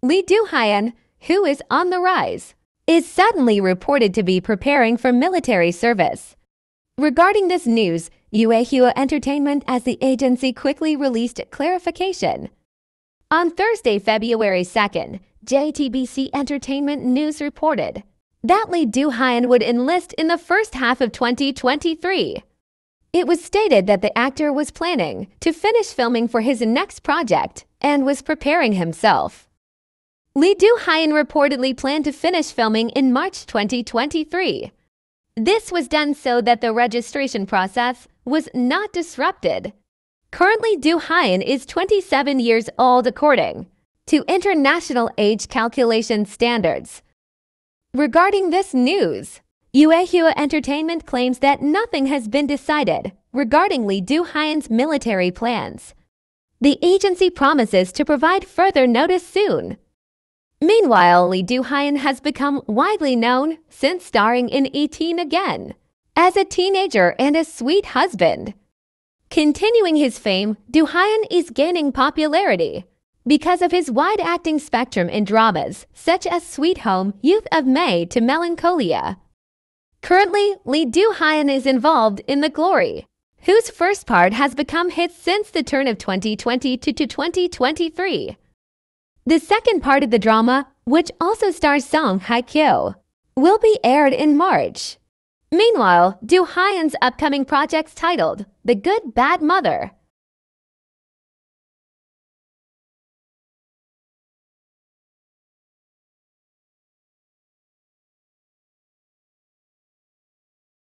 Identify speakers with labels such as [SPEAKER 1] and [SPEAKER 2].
[SPEAKER 1] Lee Do-hyun, who is on the rise, is suddenly reported to be preparing for military service. Regarding this news, Yuehua Entertainment as the agency quickly released clarification. On Thursday, February 2nd, JTBC Entertainment News reported that Lee Do-hyun would enlist in the first half of 2023. It was stated that the actor was planning to finish filming for his next project and was preparing himself. Lee Do-hyun reportedly planned to finish filming in March 2023. This was done so that the registration process was not disrupted. Currently, Do-hyun is 27 years old according to international age calculation standards. Regarding this news, Yuehua Entertainment claims that nothing has been decided regarding Lee Do-hyun's military plans. The agency promises to provide further notice soon. Meanwhile, Lee Do-hyun has become widely known since starring in 18 Again as a teenager and a sweet husband. Continuing his fame, Do-hyun is gaining popularity because of his wide acting spectrum in dramas such as Sweet Home, Youth of May to Melancholia. Currently, Lee Do-hyun is involved in The Glory, whose first part has become hits since the turn of 2020 to 2023. The second part of the drama, which also stars Song Hye-kyo, will be aired in March. Meanwhile, Do-hyun's upcoming projects titled The Good Bad Mother